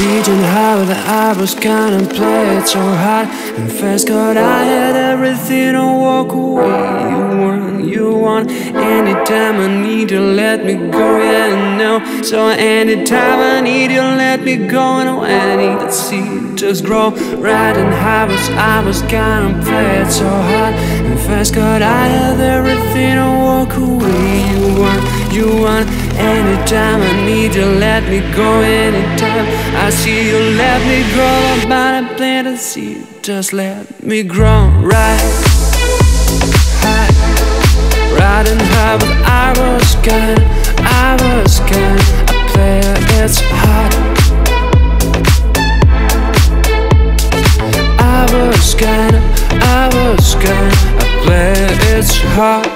Reaching high the eyebrows of play it so hard. And first God I had everything to walk away. You weren't, you want Anytime I need you. Let me go, yeah know. So anytime I need you let me go And I need that seed just grow right Riding high I was of play it so hard. And first God I had everything to walk away You want, you want Anytime I need you, let me go anytime. I see you, let me grow About a plant of seed, just let me grow. Right high Riding high with arrows gun Arrows gun I play it's hot Arrows it's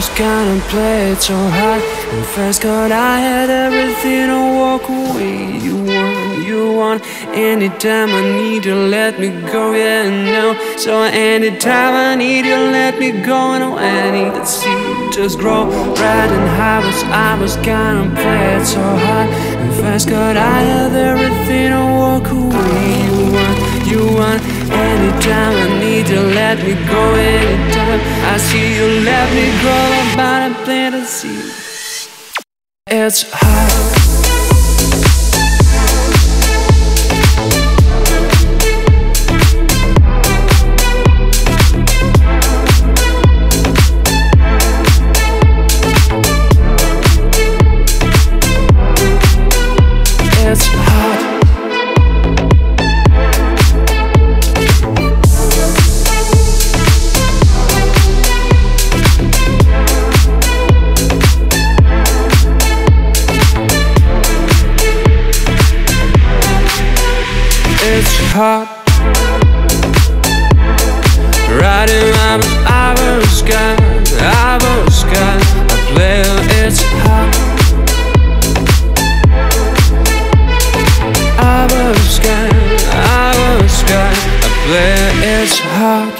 eyebrows kind of played so hard. And first God I had everything to walk away. You want, you want Anytime I need you let me go, yeah I know So anytime I need you let me go. And I need that seed just grow Riding high with eyebrows kind of played so hard. And first God I had everything to walk away. You want, you want Anytime I need you let me go anytime I see you let me grow It's hard Hot Riding my I was gone, I was gone I play it's hot. I was gone, I was gone I play it's hot